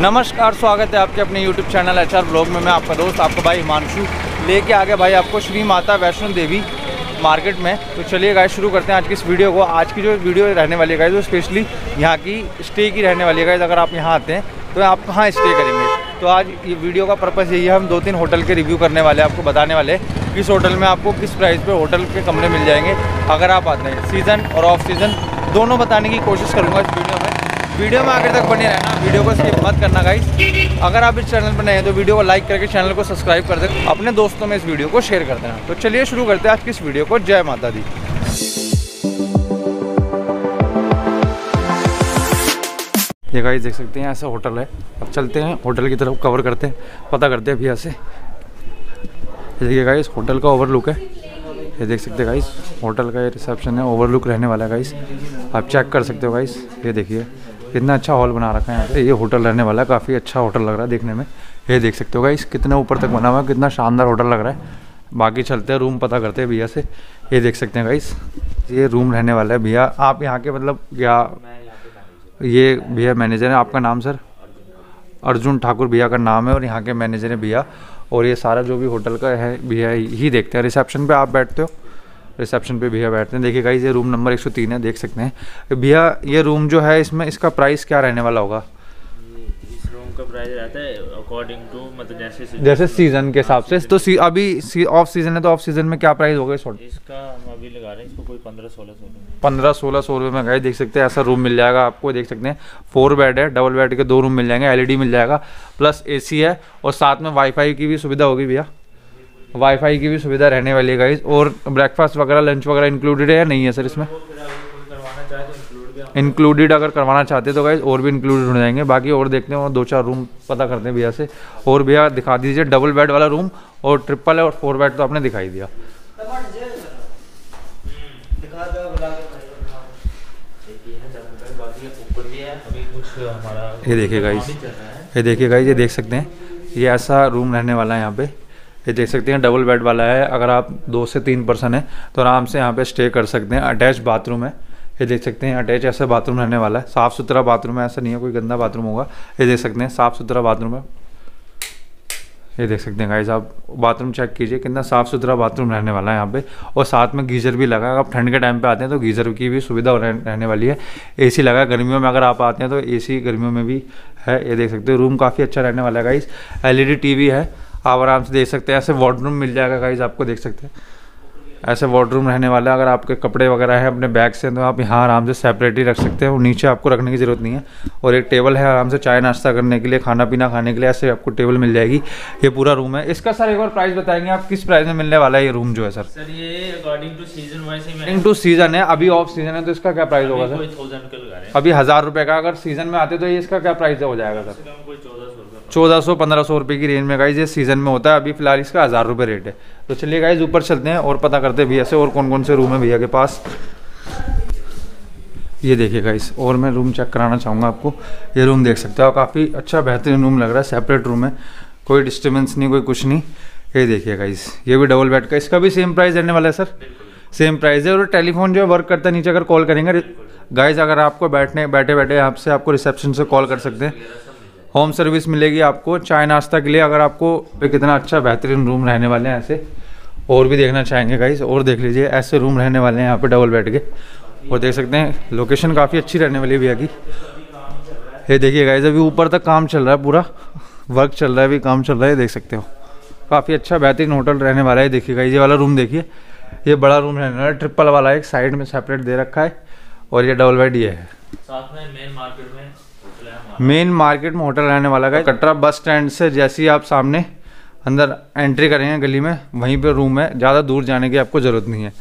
नमस्कार, स्वागत है आपके अपने YouTube channel H R blog में। मैं आपका दोस्त, आपका भाई हिमांशु। लेके आ गया भाई आपको श्री माता वैष्णो देवी मार्केट में। तो चलिए गाइस शुरू करते हैं आज की इस वीडियो को। आज की जो वीडियो रहने वाली है गाइस वो स्पेशली यहाँ की स्टे की रहने वाली है गाइस अगर आप यहाँ आते हैं तो आप कहाँ स्टे करेंगे? तो आज ये वीडियो का पर्पज़ यही है, हम दो तीन होटल के रिव्यू करने वाले आपको बताने वाले किस होटल में आपको किस प्राइस पर होटल के कमरे मिल जाएँगे। अगर आप आते हैं सीज़न और ऑफ़ सीज़न दोनों बताने की कोशिश करूँगा इस वीडियो वीडियो में आखिर तक बने रहना, वीडियो को स्किप मत करना गाइस अगर आप इस चैनल पर नए हैं तो वीडियो को लाइक करके चैनल को सब्सक्राइब कर दें अपने दोस्तों में इस वीडियो को शेयर कर देना। तो चलिए शुरू करते हैं आज की इस वीडियो को। जय माता दी। ये गाइस देख सकते हैं, ऐसा होटल है। अब चलते हैं होटल की तरफ़ कवर करते हैं। पता करते हैं भैया से। देखिए गाइस होटल का ओवरलुक है। ये देख सकते हैं गाइस होटल का ये रिसेप्शन है ओवरलुक रहने वाला है गाइस आप चेक कर सकते हो गाइस ये देखिए। कितना अच्छा हॉल बना रखा है यहाँ ये होटल रहने वाला है, काफ़ी अच्छा होटल लग रहा है देखने में। ये देख सकते हो गाइस, कितने ऊपर तक बना हुआ है, कितना शानदार होटल लग रहा है। बाकी चलते हैं, रूम पता करते हैं भैया से। ये देख सकते हैं गाइस, ये रूम रहने वाला है भैया। आप यहाँ के मतलब क्या ये भैया मैनेजर है, आपका नाम सर? अर्जुन ठाकुर भैया का नाम है और यहाँ के मैनेजर है भैया। और ये सारा जो भी होटल का है, भैया ही देखते हैं। रिसेप्शन पे आप बैठते हो रिसेप्शन पे भैया बैठते हैं। देखिए गाइस ये रूम नंबर 103 है देख सकते हैं। भैया ये रूम जो है इसमें इसका प्राइस क्या रहने वाला होगा? इस रूम का प्राइस रहता है अकॉर्डिंग टू मतलब जैसे season जैसे सीज़न के हिसाब से। तो सी, अभी सी, ऑफ़ सीज़न है तो ऑफ़ सीज़न में क्या प्राइस होगा इस इसका हम अभी लगा रहे हैं इसको कोई पंद्रह सोलह सौ पंद्रह सोलह सौ रुपये में गए देख सकते हैं ऐसा रूम मिल जाएगा आपको देख सकते हैं। फोर बेड है डबल बेड के दो रूम मिल जाएँगे एलईडी मिल जाएगा प्लस एसी है और साथ में वाईफाई की भी सुविधा होगी भैया। वाईफाई की भी सुविधा रहने वाली है गाइस और ब्रेकफास्ट वगैरह लंच वगैरह इंक्लूडेड है या नहीं है सर इसमें? इंक्लूडेड अगर करवाना चाहते तो गाइज़ और भी इंक्लूडेड हो जाएँगे. बाकी और देखते हैं, और दो चार रूम पता करते हैं भैया से. और भैया, दिखा दीजिए डबल बेड वाला रूम और ट्रिपल और फोर बेड तो आपने दिखाई दिया. ये देखिए है ये देखिए गाइस ये देख सकते हैं. ये ऐसा रूम रहने वाला है यहाँ पे. ये देख सकते हैं डबल बेड वाला है। अगर आप दो से तीन पर्सन हैं तो आराम से यहाँ पे स्टे कर सकते हैं। अटैच बाथरूम है। ये देख सकते हैं अटैच ऐसा बाथरूम रहने वाला है। साफ़ सुथरा बाथरूम है, ऐसा नहीं है कोई गंदा बाथरूम होगा। ये देख सकते हैं, साफ़ सुथरा बाथरूम है। ये देख सकते हैं गाइस आप बाथरूम चेक कीजिए, कितना साफ़ सुथरा बाथरूम रहने वाला है यहाँ पे। और साथ में गीज़र भी लगा अगर आप ठंड के टाइम पे आते हैं तो गीज़र की भी सुविधा रह- रहने वाली है। एसी लगा गर्मियों में अगर आप आते हैं तो एसी गर्मियों में भी है। ये देख सकते हो रूम काफ़ी अच्छा रहने वाला है गाइस एलईडी टीवी है। आप आराम से देख सकते हैं। ऐसे वार्डरूम मिल जाएगा गाइस आपको देख सकते हैं। ऐसे वार्डरूम रहने वाला है। अगर आपके कपड़े वगैरह हैं अपने बैग से तो आप यहाँ आराम से सेपरेट ही रख सकते हैं। और नीचे आपको रखने की ज़रूरत नहीं है। और एक टेबल है आराम से चाय नाश्ता करने के लिए खाना पीना खाने के लिए ऐसे आपको टेबल मिल जाएगी। ये पूरा रूम है। इसका सर एक बार प्राइस बताएँगे। आप किस प्राइस में मिलने वाला है ये रूम जो है सर सर ये अकॉर्डिंग टू सीज़न वाइज ही टू सीज़न है। अभी ऑफ़ सीज़न है तो इसका क्या प्राइस होगा सर अभी हज़ार रुपये का। अगर सीज़न में आते तो ये इसका क्या प्राइस हो जाएगा सर चौदह सौ, पंद्रह सौ रुपये की रेंज में गाइज़ ये सीज़न में होता है। अभी फ़िलहाल इसका हज़ार रुपये रेट है। तो चलिए गाइज़ ऊपर चलते हैं और पता करते हैं भैया से और कौन कौन से रूम है भैया के पास। ये देखिए गाइस और मैं रूम चेक कराना चाहूँगा आपको। ये रूम देख सकते हो काफ़ी अच्छा बेहतरीन रूम लग रहा है। सेपरेट रूम है। कोई डिस्टर्बेंस नहीं, कोई कुछ नहीं। ये देखिए गाइस ये भी डबल बेड का, इसका भी सेम प्राइस रहने वाला है सर सेम प्राइस है और टेलीफोन जो है वर्क करता है, नीचे अगर कॉल करेंगे। गाइज़ अगर आपको बैठने बैठे बैठे आपसे, आपको रिसेप्शन से कॉल कर सकते हैं। होम सर्विस मिलेगी आपको चाय नाश्ता के लिए, अगर आपको कितना अच्छा बेहतरीन रूम रहने वाले हैं ऐसे, और भी देखना चाहेंगे गाइस और देख लीजिए, ऐसे रूम रहने वाले हैं यहाँ पे डबल बेड के। और देख सकते हैं लोकेशन काफ़ी अच्छी रहने वाली है भैया की। ये देखिए गाइस अभी ऊपर तक काम चल रहा है पूरा। वर्क चल रहा है, अभी काम चल रहा है देख सकते हो। काफ़ी अच्छा बेहतरीन होटल रहने वाला है देखिए गाइस ये वाला रूम देखिए। ये बड़ा रूम रहने वाला ट्रिपल वाला एक साइड में सेपरेट दे रखा है, और ये डबल बेड ये है। साथ में मेन मार्केट में मेन मार्केट में होटल रहने वाला है कटरा बस स्टैंड से जैसे ही आप सामने अंदर एंट्री करेंगे गली में वहीं पर रूम है। ज़्यादा दूर जाने की आपको ज़रूरत नहीं है।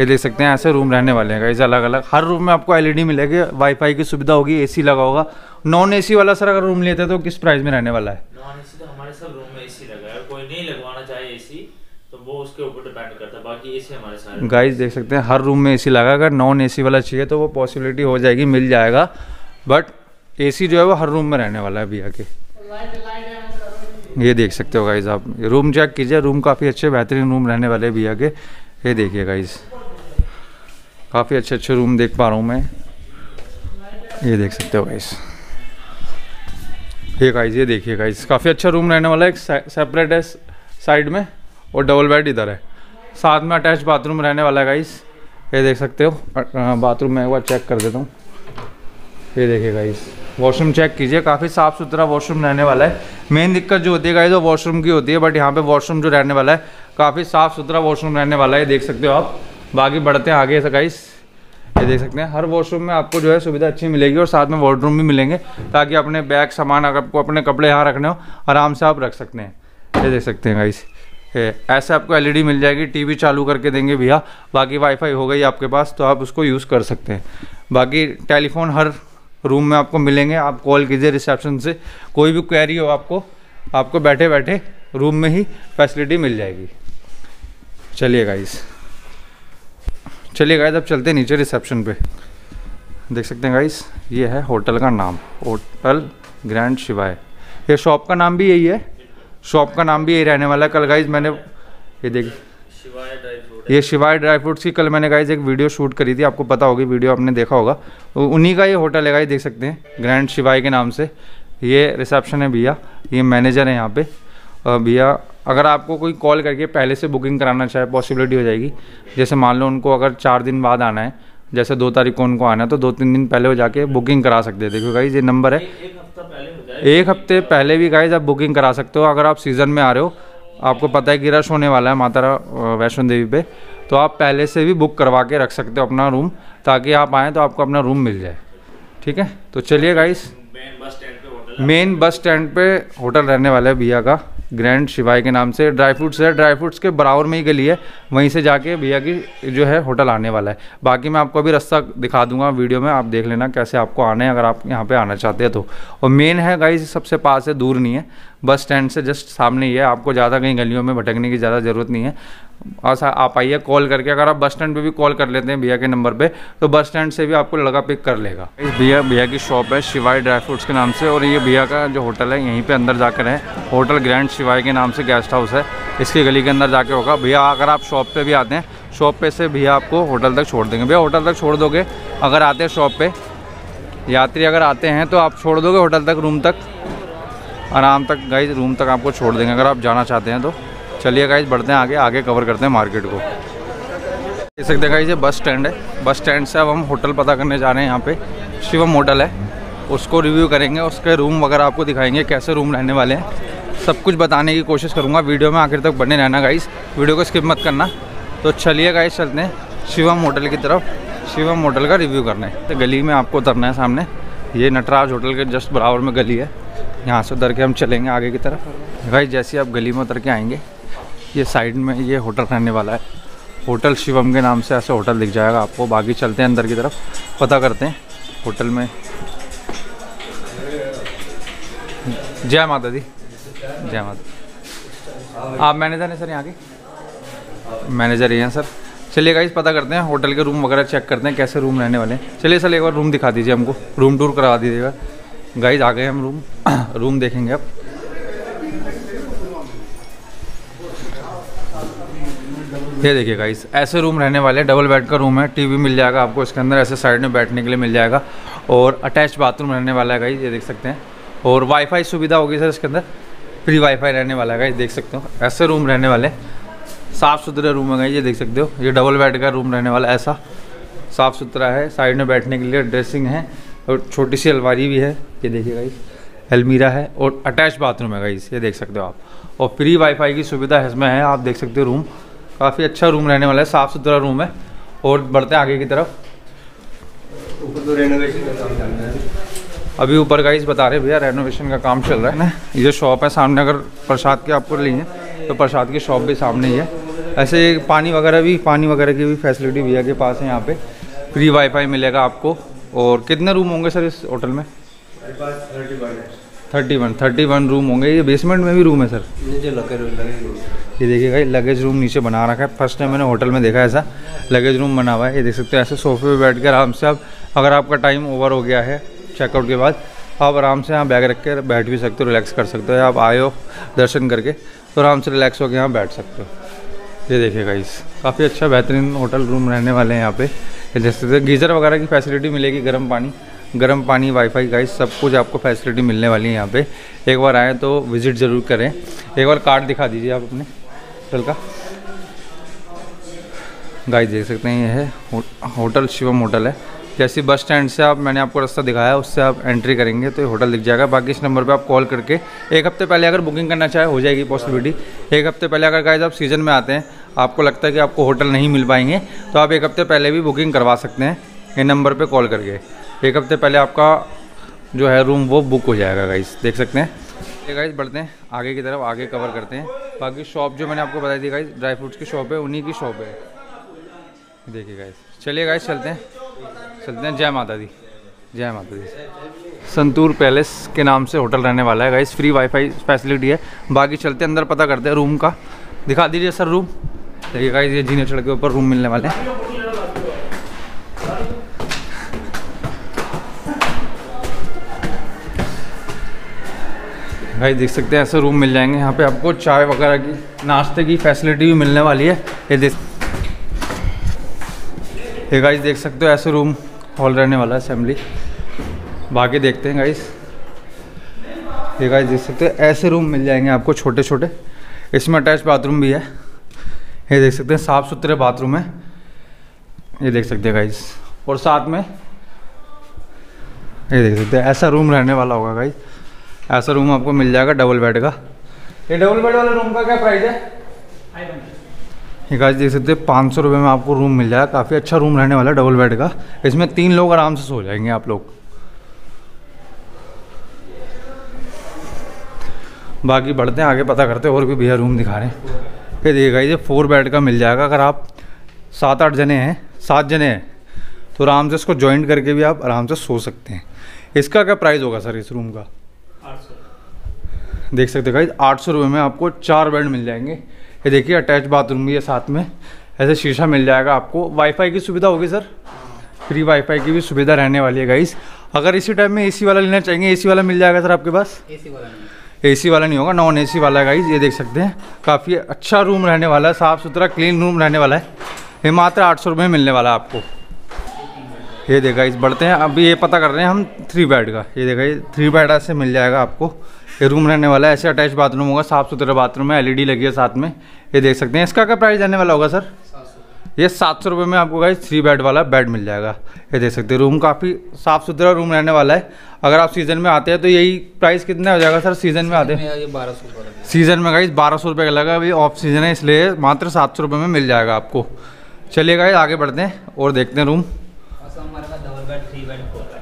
ये देख सकते हैं ऐसे रूम रहने वाले हैं गाइस अलग अलग हर रूम में आपको एलईडी मिलेगी वाईफाई की सुविधा होगी एसी लगा होगा। नॉन एसी वाला सर अगर रूम लेते हैं तो किस प्राइस में रहने वाला है? नॉन एसी तो हमारे सब रूम में एसी लगा है। कोई नहीं लगवाना चाहे एसी तो वो उसके ऊपर डिपेंड करता है। बाकी एसी हमारे सारे गाइस देख सकते हैं हर रूम में एसी लगा अगर नॉन एसी वाला चाहिए तो वो पॉसिबिलिटी हो जाएगी मिल जाएगा। बट एसी जो है वो हर रूम में रहने वाला है भैया के। ये देख सकते हो गाइज़ आप। रूम चेक कीजिए रूम काफ़ी अच्छे बेहतरीन रूम रहने वाले भैया के। ये देखिए गाइज़ काफ़ी अच्छे अच्छे रूम देख पा रहा हूँ मैं। ये देख सकते हो गाइज़ ये गाइस ये देखिए गाइस काफ़ी अच्छा रूम रहने वाला है। एक सेपरेट है साइड में और डबल बेड इधर है। साथ में अटैच बाथरूम रहने वाला है गाइस ये देख सकते हो बाथरूम में एक बार चेक कर देता हूँ। ये देखिए गाइस वॉशरूम चेक कीजिए, काफ़ी साफ़ सुथरा वॉशरूम रहने वाला है। मेन दिक्कत जो होती है गाइस वो वॉशरूम की होती है बट यहाँ पे वॉशरूम जो रहने वाला है, काफ़ी साफ़ सुथरा वॉशरूम रहने वाला है देख सकते हो आप। बाकी बढ़ते हैं आगे गाइस ये देख सकते हैं, हर वॉशरूम में आपको जो है सुविधा अच्छी मिलेगी और साथ में वार्डरूम भी मिलेंगे, ताकि अपने बैग सामान, अगर आपको अपने कपड़े यहाँ रखने हो, आराम से आप रख सकते हैं। ये देख सकते हैं गाइस ऐसे आपको एलईडी मिल जाएगी टीवी चालू करके देंगे भैया। बाकी वाईफाई हो गई आपके पास तो आप उसको यूज़ कर सकते हैं। बाकी टेलीफोन हर रूम में आपको मिलेंगे, आप कॉल कीजिए रिसेप्शन से। कोई भी क्वेरी हो आपको आपको बैठे बैठे रूम में ही फैसिलिटी मिल जाएगी। चलिए गाइस चलिए गाइस अब चलते हैं नीचे रिसेप्शन पे। देख सकते हैं गाइस ये है होटल का नाम। होटल ग्रैंड शिवाय। ये शॉप का नाम भी यही है। शॉप का नाम भी यही रहने वाला कल गाइज़ मैंने, ये देखिए ये शिवाय ड्राई फ्रूट्स की कल मैंने गाइज़ एक वीडियो शूट करी थी आपको पता होगी वीडियो आपने देखा होगा। उन्हीं का ये होटल है गाइज़ देख सकते हैं ग्रैंड शिवाय के नाम से। ये रिसेप्शन है भैया ये मैनेजर है यहाँ पे। भैया अगर आपको कोई कॉल करके पहले से बुकिंग कराना चाहे पॉसिबिलिटी हो जाएगी। जैसे मान लो उनको अगर चार दिन बाद आना है जैसे दो तारीख को उनको आना है तो दो तीन दिन पहले हो जाके बुकिंग करा सकते हैं। देखो गाइज़ ये नंबर है। एक हफ़्ते पहले भी गाइज़ आप बुकिंग करा सकते हो अगर आप सीज़न में आ रहे हो। आपको पता है कि रश होने वाला है माता वैष्णो देवी पे। तो आप पहले से भी बुक करवा के रख सकते हो अपना रूम, ताकि आप आएँ तो आपको अपना रूम मिल जाए। ठीक है? तो चलिए गाइस मेन बस स्टैंड पे होटल रहने वाला है भैया का ग्रैंड शिवाई के नाम से। ड्राई फ्रूट्स है ड्राई फ्रूट्स के बराबर में ही गली है, वहीं से जाके भैया की जो है होटल आने वाला है। बाकी मैं आपको अभी रास्ता दिखा दूँगा वीडियो में, आप देख लेना कैसे आपको आना है, अगर आप यहाँ पे आना चाहते हैं तो। और मेन है गाइज़ सबसे पास है, दूर नहीं है। बस स्टैंड से जस्ट सामने ही है, आपको ज़्यादा कहीं गलियों में भटकने की ज़्यादा ज़रूरत नहीं है। ऐसा आप आइए, कॉल करके अगर आप बस स्टैंड पे भी कॉल कर लेते हैं भैया के नंबर पे तो बस स्टैंड से भी आपको लड़का पिक कर लेगा। भैया भैया की शॉप है शिवाय ड्राई फ्रूट्स के नाम से, और ये भैया का जो होटल है, यहीं पे अंदर जाकर है। होटल ग्रैंड शिवाय के नाम से गेस्ट हाउस है, इसकी गली के अंदर जाके होगा। भैया, अगर आप शॉप पर भी आते हैं, शॉप पे से भैया आपको होटल तक छोड़ देंगे। भैया, होटल तक छोड़ दोगे? अगर आते हैं शॉप पर यात्री अगर आते हैं तो आप छोड़ दोगे होटल तक, रूम तक? आराम तक गाइज़ रूम तक आपको छोड़ देंगे, अगर आप जाना चाहते हैं तो। चलिए गाइज़ बढ़ते हैं आगे आगे कवर करते हैं मार्केट को। देख सकते हैं गाइज़ ये बस स्टैंड है। बस स्टैंड से अब हम होटल पता करने जा रहे हैं यहाँ पे। शिवम होटल है। उसको रिव्यू करेंगे, उसके रूम वगैरह आपको दिखाएँगे, कैसे रूम रहने वाले हैं। सब कुछ बताने की कोशिश करूँगा। वीडियो में आखिर तक बने रहना गाइज़ वीडियो को स्किप मत करना। तो चलिए गाइज़ चलते हैं शिवम होटल की तरफ़। शिवम होटल का रिव्यू करना। है तो गली में आपको उतरना है सामने। ये नटराज होटल के जस्ट बराबर में गली है। यहाँ से उतर के हम चलेंगे आगे की तरफ़। भाई, जैसे आप गली में उतर के आएँगे, ये साइड में ये होटल रहने वाला है। होटल शिवम के नाम से ऐसे होटल दिख जाएगा आपको। बाकी चलते हैं अंदर की तरफ़, पता करते हैं होटल में। जय माता दी। जय माता आप मैनेजर हैं सर यहाँ के? मैनेजर ही हैं सर। चलिए गाइस पता करते हैं होटल के रूम वगैरह चेक करते हैं कैसे रूम रहने वाले हैं। चलिए सर, एक बार रूम दिखा दीजिए हमको। रूम टूर करवा दीजिएगा। गाइज़ आ गए हम रूम रूम देखेंगे अब. ये देखिए गाइस ऐसे रूम रहने वाले हैं. डबल बेड का रूम है. टीवी मिल जाएगा आपको इसके अंदर. ऐसे साइड में बैठने के लिए मिल जाएगा. और अटैच बाथरूम रहने वाला है गाइस ये देख सकते हैं. और वाईफाई सुविधा होगी सर इसके अंदर. फ्री वाईफाई रहने वाला है गाइस देख सकते हो. ऐसे रूम रहने वाले साफ़ सुथरे रूम है गाइस ये देख सकते हो. ये डबल बेड का रूम रहने वाला ऐसा. साफ़ सुथरा है. साइड में बैठने के लिए ड्रेसिंग है. और छोटी सी अलमारी भी है ये देखिए गाइस अलमीरा है और अटैच बाथरूम है गाइस ये देख सकते हो आप। और फ्री वाईफाई की सुविधा इसमें है आप देख सकते हो रूम काफ़ी अच्छा रूम रहने वाला है साफ़ सुथरा रूम है। और बढ़ते हैं आगे की तरफ़। ऊपर तो रेनोवेशन का काम चल रहा है। अभी ऊपर गाइस बता रहे भैया रेनोवेशन का काम चल रहा है ना। ये शॉप है सामने अगर प्रसाद के आपको लिए तो प्रसाद की शॉप भी सामने ही है। ऐसे पानी वगैरह भी पानी वगैरह की भी फैसिलिटी भैया के पास है यहाँ पे। फ्री वाईफाई मिलेगा आपको। और कितने रूम होंगे सर इस होटल में? Thirty one thirty one room होंगे। ये बेसमेंट में भी रूम है सर ये देखिएगा ये लगेज रूम नीचे बना रखा है। फ़र्स्ट टाइम मैंने होटल में देखा है ऐसा। लगेज रूम बना हुआ है। ये देख सकते हैं ऐसे सोफे पे बैठ कर आराम से आप अगर आपका टाइम ओवर हो गया है चेकआउट के बाद आप आराम से यहाँ बैग रख कर बैठ भी सकते हो रिलैक्स कर सकते हो। आप आए हो दर्शन करके तो आराम से रिलैक्स होकर यहाँ बैठ सकते हो। ये देखिएगा इस काफ़ी अच्छा बेहतरीन होटल रूम रहने वाले हैं यहाँ पे। जैसे गीज़र वगैरह की फैसिलिटी मिलेगी गर्म पानी गर्म पानी वाईफाई गाइस सब कुछ आपको फैसिलिटी मिलने वाली है यहाँ पे। एक बार आए तो विज़िट ज़रूर करें। एक बार कार्ड दिखा दीजिए आप अपने होटल का। गाइस देख सकते हैं ये है होटल, शिवम होटल है। जैसे बस स्टैंड से आप, मैंने आपको रास्ता दिखाया, उससे आप एंट्री करेंगे तो होटल दिख जाएगा। बाकी इस नंबर पे आप कॉल करके, एक हफ़्ते पहले अगर बुकिंग करना चाहे, हो जाएगी पॉसिबिलिटी एक हफ़्ते पहले अगर गाइज़ आप सीज़न में आते हैं, आपको लगता है कि आपको होटल नहीं मिल पाएँगे तो आप एक हफ़्ते पहले भी बुकिंग करवा सकते हैं ये नंबर पर कॉल करके। एक हफ़्ते पहले आपका जो है रूम वो बुक हो जाएगा गाइज़ देख सकते हैं। ये गाइज़ बढ़ते हैं। आगे की तरफ़ आगे कवर करते हैं। बाकी शॉप जो मैंने आपको बताई थी गाइज़ ड्राई फ्रूट्स की शॉप है, उन्हीं की शॉप है। देखिए गाइज़ चलिए गाइज़ चलते हैं। चलते हैं। जय माता दी। जय माता दी। संतूर पैलेस के नाम से होटल रहने वाला है गाइज़ फ्री वाईफाई फैसिलिटी है। बाकी चलते अंदर पता करते हैं रूम का। दिखा दीजिए सर रूम देखिए गाइज़ ये जीने चढ़ के ऊपर रूम मिलने वाले हैं। भाई देख सकते हैं, ऐसे रूम मिल जाएँगे। यहाँ पे आपको चाय वगैरह की, नाश्ते की फैसिलिटी भी मिलने वाली है। ये देख ये गाइस देख सकते हो ऐसे रूम हॉल रहने वाला है असेंबली बाकी देखते हैं गाइस ये गाइस देख सकते हैं, ऐसे रूम मिल जाएँगे आपको छोटे छोटे इसमें अटैच बाथरूम भी है। ये देख सकते हैं साफ़ सुथरे बाथरूम है। ये देख सकते हैं गाइस और साथ में, ये देख सकते हैं, ऐसा रूम रहने वाला होगा गाइस ऐसा रूम आपको मिल जाएगा डबल बेड का। ये डबल बेड वाले रूम का क्या प्राइस है? ये गाइस देख सकते हैं पाँच सौ में आपको रूम मिल जाएगा। काफ़ी अच्छा रूम रहने वाला है डबल बेड का। इसमें तीन लोग आराम से सो जाएँगे आप लोग। बाकी बढ़ते हैं आगे पता करते हैं और भी भैया रूम दिखा रहे हैं। फिर देखिएगा ये फोर बेड का मिल जाएगा। अगर आप सात आठ जने हैं सात जने हैं तो आराम से इसको ज्वाइंट करके भी आप आराम से सो सकते हैं। इसका क्या प्राइस होगा सर इस रूम का? देख सकते हैं आठ सौ रुपये में आपको चार बेड मिल जाएँगे। ये देखिए अटैच बाथरूम भी है साथ में। ऐसे शीशा मिल जाएगा आपको। वाईफाई की सुविधा होगी सर फ्री वाईफाई की भी सुविधा रहने वाली है गाइस अगर इसी टाइम में एसी वाला लेना चाहेंगे एसी वाला मिल जाएगा सर आपके पास? एसी वाला नहीं। एसी वाला नहीं होगा नॉन एसी वाला है गाइस ये देख सकते हैं। काफ़ी अच्छा रूम रहने वाला है साफ़ सुथरा क्लीन रूम रहने वाला है। ये मात्र आठ सौ रुपये में मिलने वाला है आपको। ये देखा इस बढ़ते हैं। अभी ये पता कर रहे हैं हम थ्री बेड का। ये देखा ये थ्री बेड ऐसे मिल जाएगा आपको। ये रूम रहने वाला है ऐसे अटैच बाथरूम होगा साफ़ सुथरा बाथरूम है एलईडी लगी है साथ में। ये देख सकते हैं इसका क्या प्राइस रहने वाला होगा सर ये सात सौ रुपये में आपको गाइस थ्री बेड वाला बेड मिल जाएगा। ये देख सकते हैं रूम काफ़ी साफ़ सुथरा रूम रहने वाला है। अगर आप सीज़न में आते हैं तो यही प्राइस कितना हो जाएगा सर सीज़न में आते हैं। बारह सौ सीज़न में गाइस बारह सौ रुपये का लगा अभी ऑफ़ सीज़न है इसलिए मात्र सात सौ रुपये में मिल जाएगा आपको। चलिए गाइस आगे बढ़ते हैं और देखते हैं रूम हमारे पास double bed three bed four bed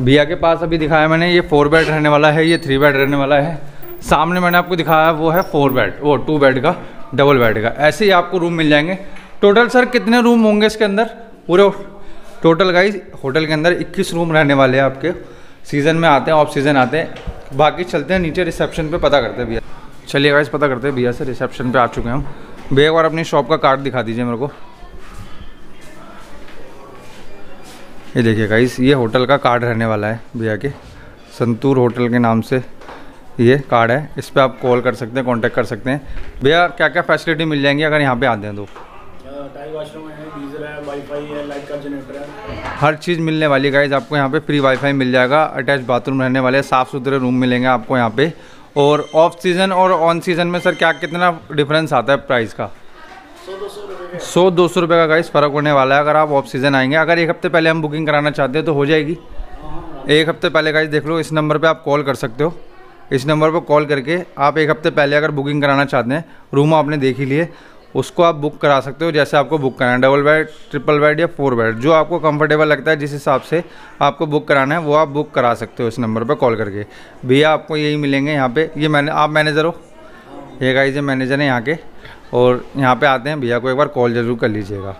भैया के पास अभी दिखाया मैंने, ये फोर बेड रहने वाला है, ये थ्री बेड रहने वाला है। सामने मैंने आपको दिखाया वो है फोर बेड वो टू बेड का डबल बेड का। ऐसे ही आपको रूम मिल जाएँगे। टोटल सर कितने रूम होंगे इसके अंदर? पूरे टोटल गाइज़ होटल के अंदर 21 रूम रहने वाले हैं आपके। सीज़न में आते हैं ऑफ़ सीज़न आते हैं। बाकी चलते हैं, नीचे रिसेप्शन पे पता करते हैं भैया। चलिए गाइज़ पता करते हैं भैया से रिसेप्शन पे आ चुके हैं हम। भैया एक बार अपनी शॉप का कार्ड दिखा दीजिए मेरे को। ये देखिए गाइस ये होटल का कार्ड रहने वाला है भैया के। संतूर होटल के नाम से ये कार्ड है। इस पर आप कॉल कर सकते हैं कांटेक्ट कर सकते हैं। भैया क्या क्या फैसिलिटी मिल जाएँगी अगर यहाँ पे आते हैं तो? टाई वॉशरूम है गीजर है वाईफाई है लाइट का जनरेटर है। हर चीज़ मिलने वाली गाइज़ आपको यहाँ पे फ्री वाईफाई मिल जाएगा। अटैच बाथरूम रहने वाले साफ़ सुथरे रूम मिलेंगे आपको यहाँ पे। और ऑफ़ सीज़न और ऑन सीज़न में सर क्या कितना डिफरेंस आता है प्राइस का? सौ दो सौ सौ दो सौ रुपये का गाइस फ़र्क होने वाला है, अगर आप ऑफ़ सीज़न आएँगे। अगर एक हफ़्ते पहले हम बुकिंग कराना चाहते हैं तो हो जाएगी। एक हफ़्ते पहले गाइस देख लो, इस नंबर पे आप कॉल कर सकते हो। इस नंबर पर कॉल करके आप एक हफ़्ते पहले अगर बुकिंग कराना चाहते हैं रूम आपने देख ही लिए, उसको आप बुक करा सकते हो, जैसे आपको बुक कराना है। डबल बेड ट्रिपल बेड या फोर बेड जो आपको कंफर्टेबल लगता है, जिस हिसाब से आपको बुक कराना है, वो आप बुक करा सकते हो इस नंबर पर कॉल करके। भैया, आपको यही मिलेंगे यहाँ पे। ये मैंने, आप मैनेजर हो? ये गाइज़ ये मैनेजर हैं यहाँ के। और यहाँ पे आते हैं भैया को एक बार कॉल ज़रूर कर लीजिएगा।